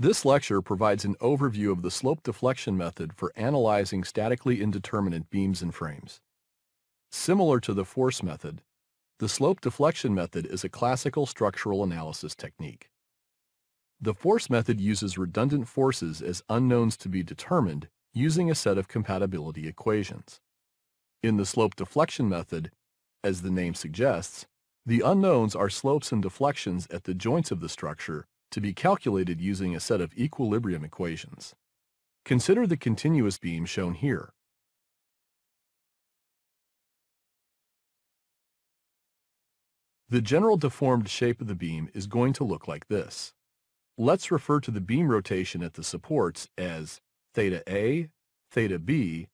This lecture provides an overview of the slope deflection method for analyzing statically indeterminate beams and frames. Similar to the force method, the slope deflection method is a classical structural analysis technique. The force method uses redundant forces as unknowns to be determined using a set of compatibility equations. In the slope deflection method, as the name suggests, the unknowns are slopes and deflections at the joints of the structure to be calculated using a set of equilibrium equations. Consider the continuous beam shown here. The general deformed shape of the beam is going to look like this. Let's refer to the beam rotation at the supports as theta A, theta B,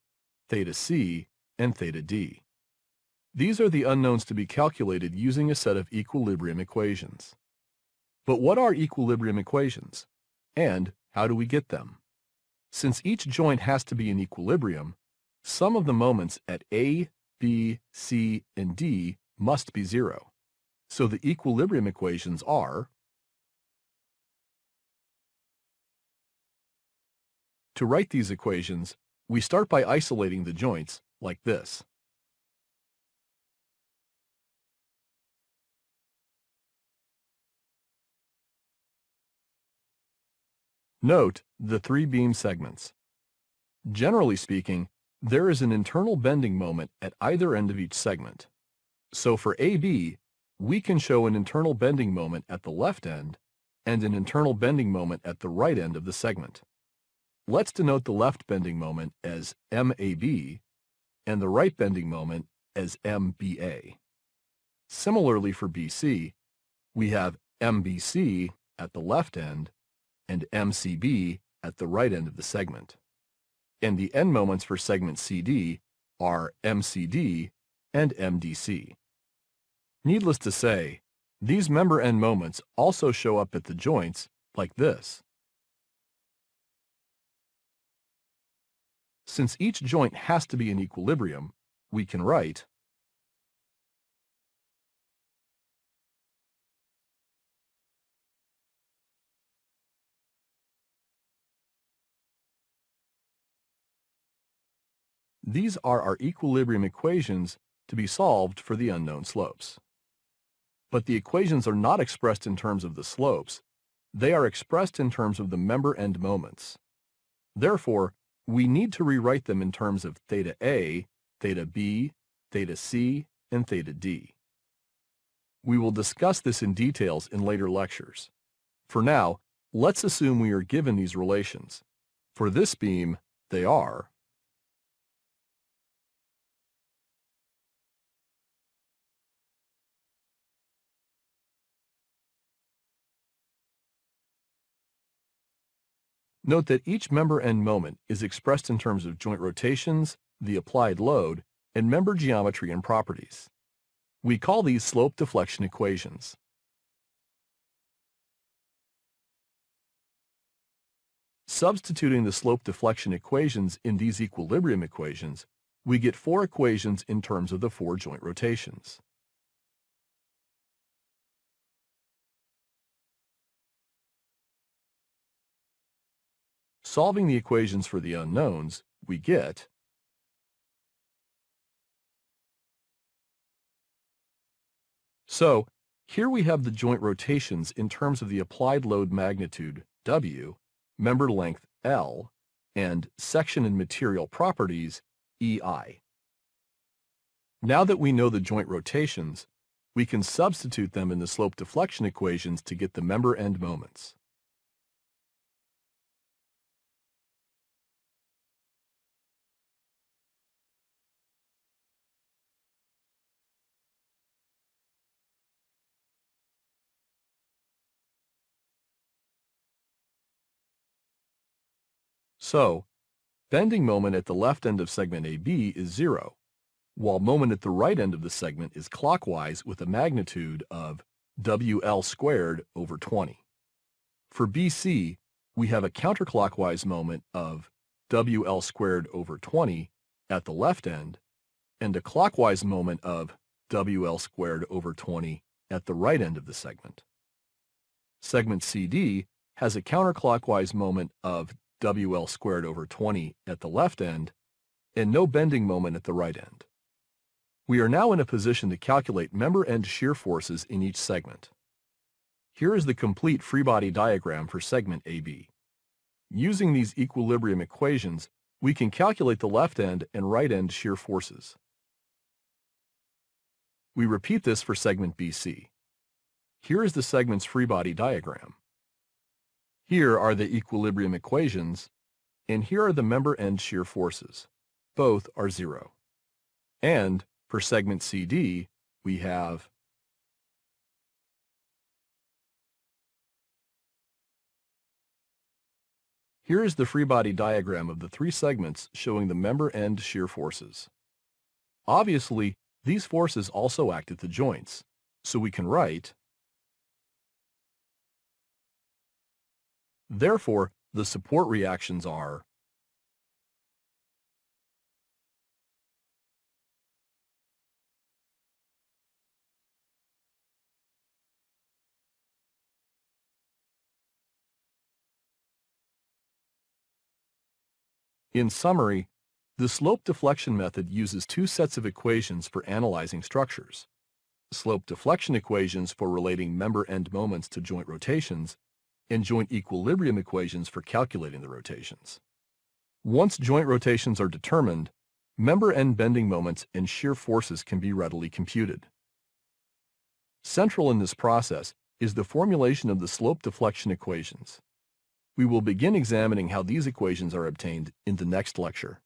theta C, and theta D. These are the unknowns to be calculated using a set of equilibrium equations. But what are equilibrium equations? And how do we get them? Since each joint has to be in equilibrium, sum of the moments at A, B, C, and D must be zero. So the equilibrium equations are To write these equations, we start by isolating the joints, like this. Note the three beam segments. Generally speaking, there is an internal bending moment at either end of each segment. So for AB, we can show an internal bending moment at the left end and an internal bending moment at the right end of the segment. Let's denote the left bending moment as MAB and the right bending moment as MBA. Similarly for BC, we have MBC at the left end and MCB at the right end of the segment. And the end moments for segment CD are MCD and MDC. Needless to say, these member end moments also show up at the joints like this. Since each joint has to be in equilibrium, we can write These are our equilibrium equations to be solved for the unknown slopes. But the equations are not expressed in terms of the slopes. They are expressed in terms of the member end moments. Therefore, we need to rewrite them in terms of theta A, theta B, theta C, and theta D. We will discuss this in details in later lectures. For now, let's assume we are given these relations. For this beam, they are Note that each member end moment is expressed in terms of joint rotations, the applied load, and member geometry and properties. We call these slope deflection equations. Substituting the slope deflection equations in these equilibrium equations, we get four equations in terms of the four joint rotations. Solving the equations for the unknowns, we get So, here we have the joint rotations in terms of the applied load magnitude, W, member length, L, and section and material properties, EI. Now that we know the joint rotations, we can substitute them in the slope deflection equations to get the member end moments. So, bending moment at the left end of segment AB is 0, while moment at the right end of the segment is clockwise with a magnitude of WL squared over 20. For BC, we have a counterclockwise moment of WL squared over 20 at the left end and a clockwise moment of WL squared over 20 at the right end of the segment. Segment CD has a counterclockwise moment of WL squared over 20 at the left end and no bending moment at the right end. We are now in a position to calculate member end shear forces in each segment. Here is the complete free body diagram for segment AB. Using these equilibrium equations, we can calculate the left end and right end shear forces. We repeat this for segment BC. Here is the segment's free body diagram. Here are the equilibrium equations, and here are the member end shear forces. Both are zero. And for segment CD, we have Here is the free body diagram of the three segments showing the member end shear forces. Obviously, these forces also act at the joints, so we can write Therefore, the support reactions are In summary, the slope deflection method uses two sets of equations for analyzing structures. Slope deflection equations for relating member end moments to joint rotations, and joint equilibrium equations for calculating the rotations. Once joint rotations are determined, member end bending moments and shear forces can be readily computed. Central in this process is the formulation of the slope deflection equations. We will begin examining how these equations are obtained in the next lecture.